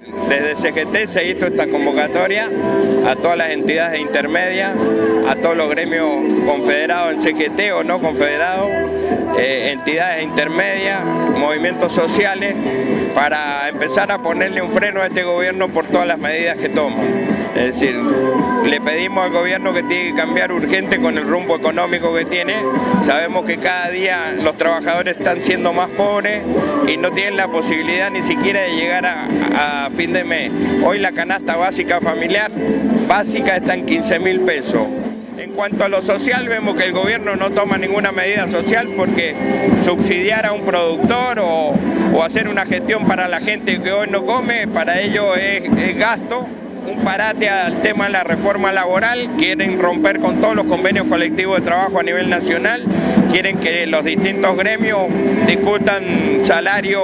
Desde CGT se hizo esta convocatoria a todas las entidades intermedias, a todos los gremios confederados en CGT o no confederados, eh, entidades intermedias, movimientos sociales, para empezar a ponerle un freno a este gobierno por todas las medidas que toma. Es decir, le pedimos al gobierno que tiene que cambiar urgente con el rumbo económico que tiene. Sabemos que cada día los trabajadores están siendo más pobres y no tienen la posibilidad ni siquiera de llegar a, fin de mes. Hoy la canasta básica familiar básica está en 15 mil pesos. En cuanto a lo social, vemos que el gobierno no toma ninguna medida social porque subsidiar a un productor o, hacer una gestión para la gente que hoy no come, para ello es gasto un parate al tema de la reforma laboral, quieren romper con todos los convenios colectivos de trabajo a nivel nacional, quieren que los distintos gremios discutan salario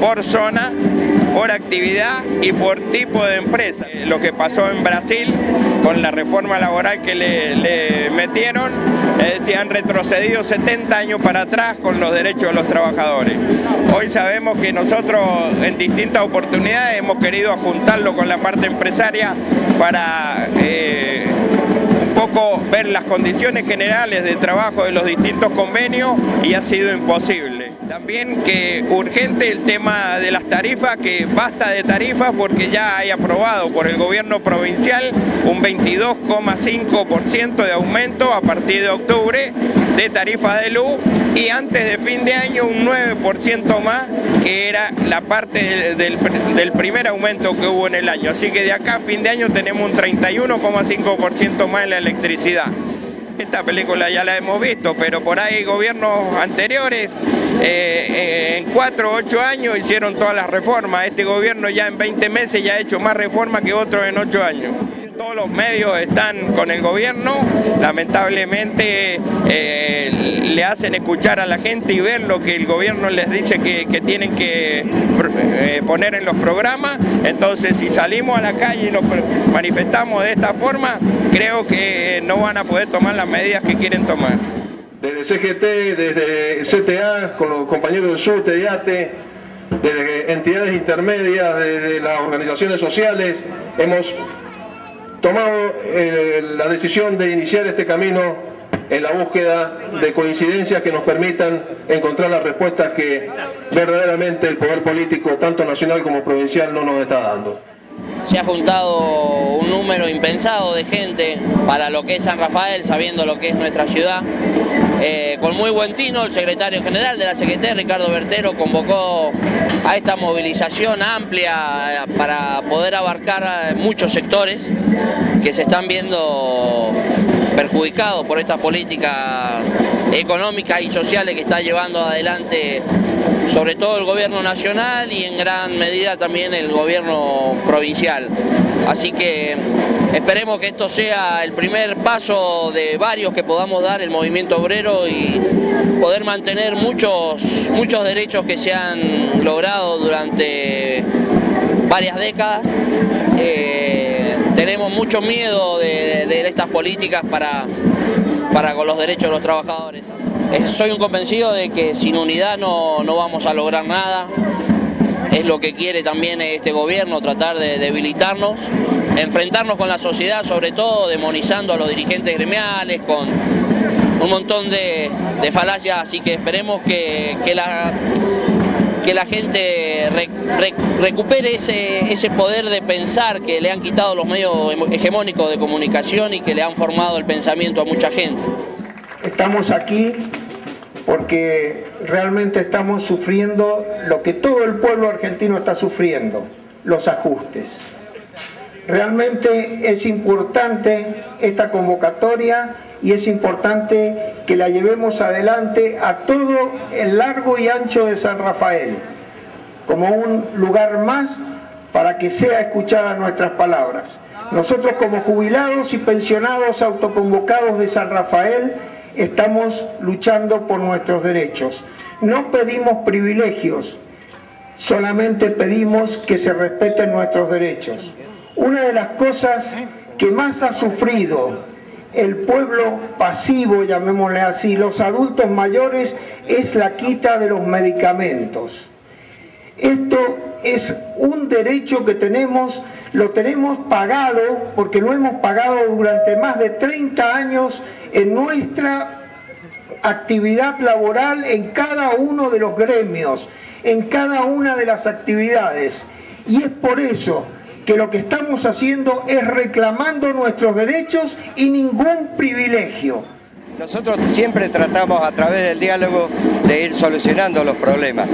por zona, por actividad y por tipo de empresa. Lo que pasó en Brasil con la reforma laboral que le, metieron, es decir, han retrocedido 70 años para atrás con los derechos de los trabajadores. Hoy sabemos que nosotros en distintas oportunidades hemos querido juntarlo con la parte empresaria para eh, un poco ver las condiciones generales de trabajo de los distintos convenios y ha sido imposible. También que urgente el tema de las tarifas, que basta de tarifas porque ya hay aprobado por el gobierno provincial un 22,5% de aumento a partir de octubre de tarifa de luz y antes de fin de año un 9% más, que era la parte del, del, primer aumento que hubo en el año. Así que de acá a fin de año tenemos un 31,5% más en la electricidad. Esta película ya la hemos visto, pero por ahí gobiernos anteriores eh, en 4 o 8 años hicieron todas las reformas. Este gobierno ya en 20 meses ya ha hecho más reformas que otros en 8 años todos los medios están con el gobierno, lamentablemente eh, le hacen escuchar a la gente y ver lo que el gobierno les dice que, tienen que eh, poner en los programas, entonces si salimos a la calle y nos manifestamos de esta forma, creo que no van a poder tomar las medidas que quieren tomar. Desde CGT, desde CTA, con los compañeros del sur, TEATE, desde entidades intermedias, desde las organizaciones sociales, hemos tomado eh, la decisión de iniciar este camino en la búsqueda de coincidencias que nos permitan encontrar las respuestas que verdaderamente el poder político, tanto nacional como provincial, no nos está dando. Se ha juntado un número impensado de gente para lo que es San Rafael, sabiendo lo que es nuestra ciudad. Eh, con muy buen tino, el secretario general de la CGT, Ricardo Bertero, convocó a esta movilización amplia para poder abarcar muchos sectores que se están viendo perjudicados por esta política económica y sociales que está llevando adelante sobre todo el gobierno nacional y en gran medida también el gobierno provincial. Así que esperemos que esto sea el primer paso de varios que podamos dar el movimiento obrero y poder mantener muchos, muchos derechos que se han logrado durante varias décadas. Eh, tenemos mucho miedo de, estas políticas para, para con los derechos de los trabajadores. Soy un convencido de que sin unidad no, no vamos a lograr nada. Es lo que quiere también este gobierno, tratar de debilitarnos, enfrentarnos con la sociedad, sobre todo demonizando a los dirigentes gremiales, con un montón de, falacias, así que esperemos que, la, que la gente recupere ese, ese poder de pensar que le han quitado los medios hegemónicos de comunicación y que le han formado el pensamiento a mucha gente. Estamos aquí porque realmente estamos sufriendo lo que todo el pueblo argentino está sufriendo, los ajustes. Realmente es importante esta convocatoria y es importante que la llevemos adelante a todo el largo y ancho de San Rafael, como un lugar más para que sea escuchada nuestras palabras. Nosotros como jubilados y pensionados autoconvocados de San Rafael estamos luchando por nuestros derechos. No pedimos privilegios, solamente pedimos que se respeten nuestros derechos. Una de las cosas que más ha sufrido el pueblo pasivo, llamémosle así, los adultos mayores, es la quita de los medicamentos. Esto es un derecho que tenemos, lo tenemos pagado, porque lo hemos pagado durante más de 30 años en nuestra actividad laboral en cada uno de los gremios, en cada una de las actividades. Y es por eso que lo que estamos haciendo es reclamando nuestros derechos y ningún privilegio. Nosotros siempre tratamos a través del diálogo de ir solucionando los problemas.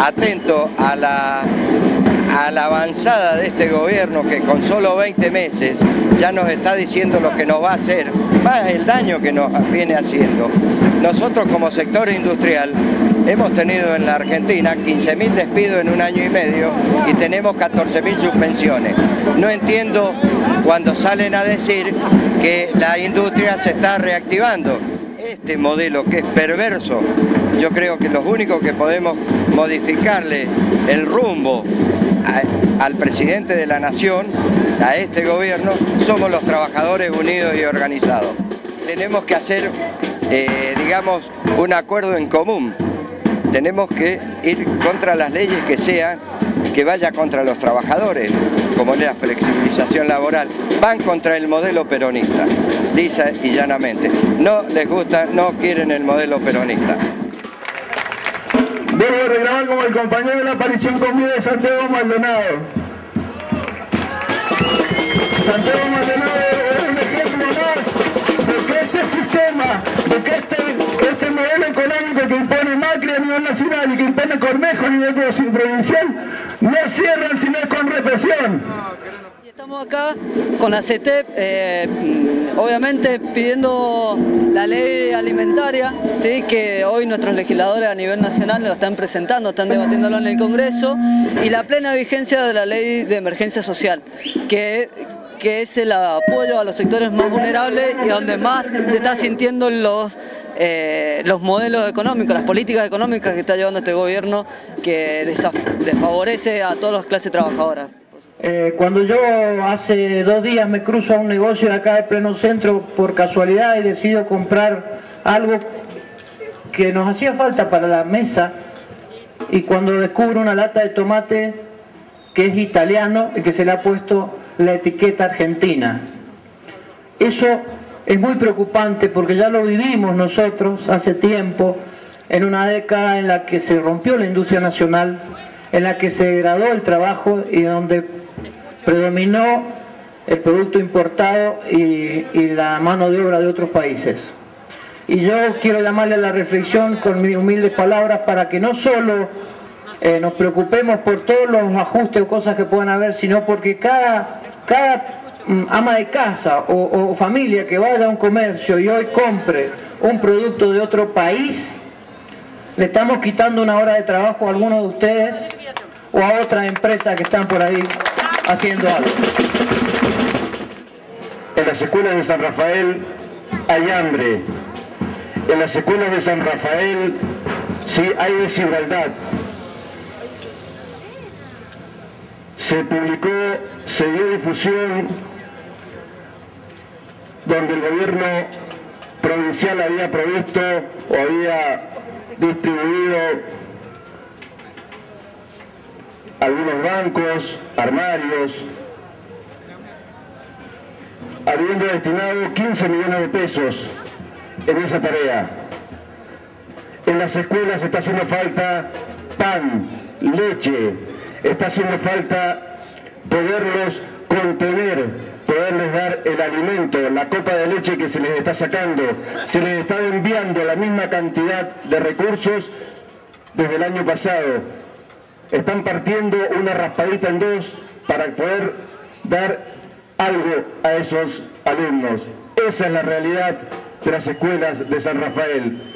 Atento a la, a la avanzada de este gobierno que con solo 20 meses ya nos está diciendo lo que nos va a hacer, más el daño que nos viene haciendo. Nosotros como sector industrial hemos tenido en la Argentina 15.000 despidos en un año y medio y tenemos 14.000 suspensiones. No entiendo cuando salen a decir que la industria se está reactivando. Este modelo que es perverso, yo creo que los únicos que podemos modificarle el rumbo al presidente de la nación, a este gobierno, somos los trabajadores unidos y organizados. Tenemos que hacer eh, digamos, un acuerdo en común. Tenemos que ir contra las leyes que sean, que vaya contra los trabajadores, como la flexibilización laboral, van contra el modelo peronista, lisa y llanamente. No les gusta, no quieren el modelo peronista. Debo reclamar como el compañero de la aparición conmigo de Santiago Maldonado. Santiago Maldonado nacional y impone Cornejo a nivel provincial no cierran sino con represión. Estamos acá con la eh, obviamente pidiendo la ley alimentaria, que hoy nuestros legisladores a nivel nacional la están presentando, están debatiéndolo en el Congreso, y la plena vigencia de la ley de emergencia social, que que es el apoyo a los sectores más vulnerables y donde más se está sintiendo los, eh, los modelos económicos, las políticas económicas que está llevando este gobierno que desfavorece a todas las clases trabajadoras. Eh, cuando yo hace dos días me cruzo a un negocio de acá de pleno centro por casualidad y decido comprar algo que nos hacía falta para la mesa y cuando descubro una lata de tomate que es italiano y que se le ha puesto la etiqueta argentina. Eso es muy preocupante porque ya lo vivimos nosotros hace tiempo, en una década en la que se rompió la industria nacional, en la que se degradó el trabajo y donde predominó el producto importado y, la mano de obra de otros países. Y yo quiero llamarle a la reflexión con mis humildes palabras para que no solo eh, nos preocupemos por todos los ajustes o cosas que puedan haber, sino porque cada, cada mm, ama de casa o, familia que vaya a un comercio y hoy compre un producto de otro país, le estamos quitando una hora de trabajo a algunos de ustedes o a otras empresas que están por ahí haciendo algo. En las escuelas de San Rafael hay hambre. En las escuelas de San Rafael sí hay desigualdad. Se publicó, se dio difusión donde el gobierno provincial había provisto o había distribuido algunos bancos, armarios, habiendo destinado 15 millones de pesos en esa tarea. En las escuelas está haciendo falta pan, leche, está haciendo falta poderlos contener, poderles dar el alimento, la copa de leche que se les está sacando, se les está enviando la misma cantidad de recursos desde el año pasado. Están partiendo una raspadita en dos para poder dar algo a esos alumnos. Esa es la realidad de las escuelas de San Rafael.